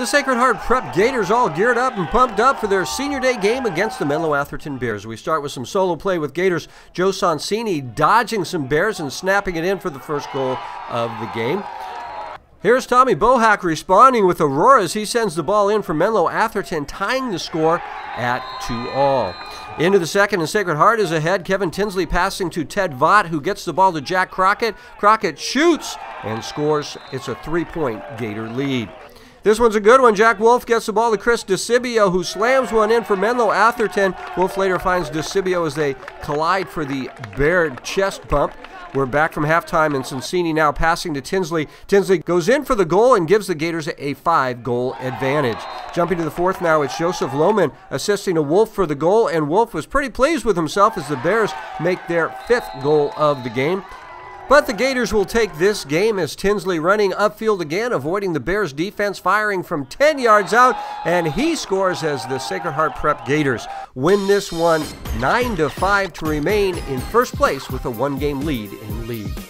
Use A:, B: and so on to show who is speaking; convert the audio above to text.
A: The Sacred Heart Prep Gators all geared up and pumped up for their senior day game against the Menlo Atherton Bears. We start with some solo play with Gators. Joe Sonsini dodging some Bears and snapping it in for the first goal of the game. Here's Tommy Bohac responding with Aurora as he sends the ball in for Menlo Atherton, tying the score at 2 all. Into the second, and Sacred Heart is ahead. Kevin Tinsley passing to Ted Vought, who gets the ball to Jack Crockett. Crockett shoots and scores. It's a three point Gator lead. This one's a good one. Jack Wolf gets the ball to Chris DiSibio, who slams one in for Menlo Atherton. Wolf later finds DiSibio as they collide for the bare chest bump. We're back from halftime, and Sonsini now passing to Tinsley. Tinsley goes in for the goal and gives the Gators a five goal advantage. Jumping to the fourth now, it's Joseph Lohmann assisting to Wolf for the goal, and Wolf was pretty pleased with himself as the Bears make their fifth goal of the game. But the Gators will take this game as Tinsley running upfield again, avoiding the Bears defense, firing from 10 yards out, and he scores as the Sacred Heart Prep Gators win this one 9 to 5 to remain in first place with a one game lead in league.